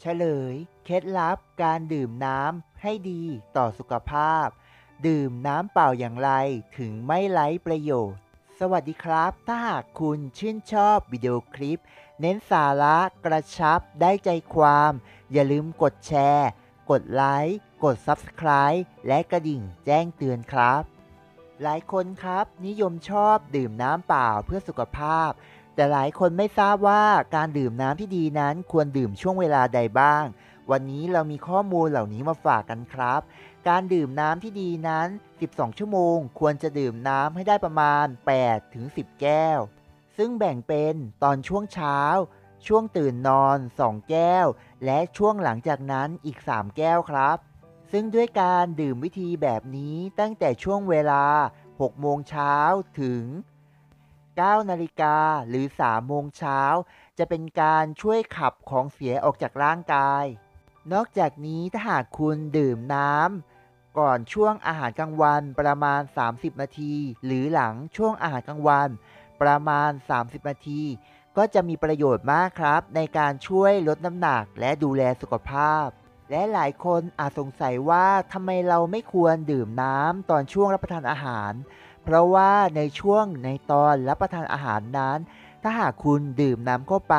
เฉลย เคล็ดลับการดื่มน้ำให้ดีต่อสุขภาพ ดื่มน้ำเปล่าอย่างไรถึงไม่ไร้ประโยชน์ สวัสดีครับ ถ้าหากคุณชื่นชอบวิดีโอคลิป เน้นสาระกระชับได้ใจความ อย่าลืมกดแชร์ กดไลค์ กด Subscribe และกระดิ่งแจ้งเตือนครับ หลายคนครับ นิยมชอบดื่มน้ำเปล่าเพื่อสุขภาพ แต่หลายคนไม่ทราบว่าการดื่มน้ำที่ดีนั้นควรดื่มช่วงเวลาใดบ้าง วันนี้เรามีข้อมูลเหล่านี้มาฝากกันครับ การดื่มน้ำที่ดีนั้น 12 ชั่วโมง ควรจะดื่มน้ำให้ได้ประมาณ 8 ถึง 10 แก้ว ซึ่งแบ่งเป็นตอนช่วงเช้า ช่วงตื่นนอน 2 แก้ว และช่วงหลังจากนั้นอีก 3 แก้วครับ ซึ่งด้วยการดื่มวิธีแบบนี้ตั้งแต่ช่วงเวลา 6 โมงเช้าถึง 9นาฬิกาหรือ 3 โมงเช้า จะเป็นการช่วยขับของเสียออกจากร่างกาย นอกจากนี้ถ้าหากคุณดื่มน้ำก่อนช่วงอาหารกลางวันประมาณ 30 นาที หรือหลังช่วงอาหารกลางวัน ประมาณ 30 นาที ก็จะมีประโยชน์มากครับ ในการช่วยลดน้ำหนักและดูแลสุขภาพและหลายคนอาจสงสัยว่าทำไมเราไม่ควรดื่มน้ำตอนช่วงรับประทานอาหาร เพราะว่าในช่วงในตอนรับประทานอาหารนั้น ถ้าหากคุณดื่มน้ำเข้าไป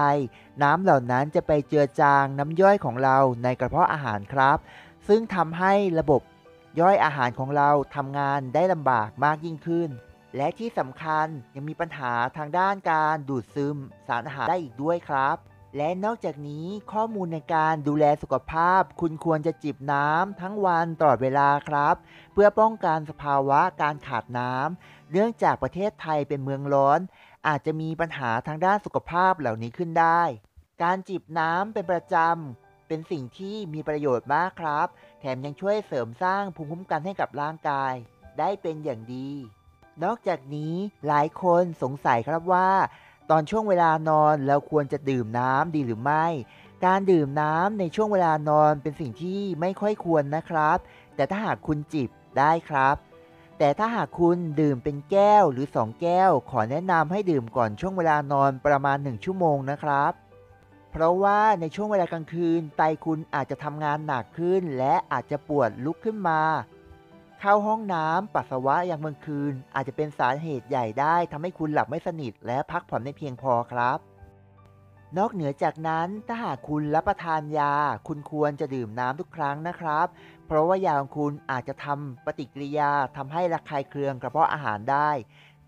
น้ำเหล่านั้นจะไปเจือจางน้ำย่อยของเราในกระเพาะอาหารครับ ซึ่งทำให้ระบบย่อยอาหารของเราทำงานได้ลำบากมากยิ่งขึ้น และที่สำคัญยังมีปัญหาทางด้านการดูดซึมสารอาหารได้อีกด้วยครับ และนอกจากนี้ข้อมูลในการดูแลสุขภาพ คุณควรจะจิบน้ำทั้งวันตลอดเวลาครับ เพื่อป้องกันสภาวะการขาดน้ำเนื่องจากประเทศไทยเป็นเมืองร้อน อาจจะมีปัญหาทางด้านสุขภาพเหล่านี้ขึ้นได้ การจิบน้ำเป็นประจำเป็นสิ่งที่มีประโยชน์มากครับ แถมยังช่วยเสริมสร้างภูมิคุ้มกันให้กับร่างกาย ได้เป็นอย่างดี นอกจากนี้หลายคนสงสัยครับว่า ตอนช่วงเวลานอนเราควรจะดื่มน้ำดีหรือไม่ การดื่มน้ำในช่วงเวลานอนเป็นสิ่งที่ไม่ค่อยควรนะครับ แต่ถ้าหากคุณจิบได้ครับ แต่ถ้าหากคุณดื่มเป็นแก้วหรือ 2 แก้ว ขอแนะนำให้ดื่มก่อนช่วงเวลานอนประมาณ 1 ชั่วโมงนะครับ เพราะว่าในช่วงเวลากลางคืนไตคุณอาจจะทำงานหนักขึ้น และอาจจะปวดลุกขึ้นมา เข้าห้องน้ำปัสสาวะยามกลางคืน อาจจะเป็นสาเหตุใหญ่ได้ทำให้คุณหลับไม่สนิทและพักผ่อนไม่เพียงพอครับ นอกเหนือจากนั้นถ้าหากคุณรับประทานยา คุณควรจะดื่มน้ำทุกครั้งนะครับ เพราะว่ายาของคุณอาจจะทำปฏิกิริยาทำให้ระคายเคืองกระเพาะอาหารได้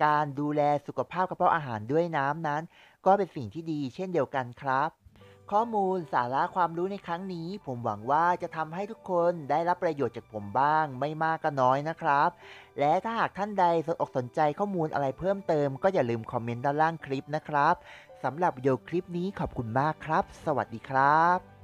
การดูแลสุขภาพกระเพาะอาหารด้วยน้ำนั้น ก็เป็นสิ่งที่ดีเช่นเดียวกันครับ ข้อมูลสาระความรู้ในครั้งนี้ ผมหวังว่าจะทำให้ทุกคนได้รับประโยชน์จากผมบ้าง ไม่มากก็น้อยนะครับ และถ้าหากท่านใดสนอกสนใจข้อมูลอะไรเพิ่มเติม ก็อย่าลืมคอมเมนต์ด้านล่างคลิปนะครับสำหรับวิดีโอคลิปนี้ขอบคุณมากครับ สวัสดีครับ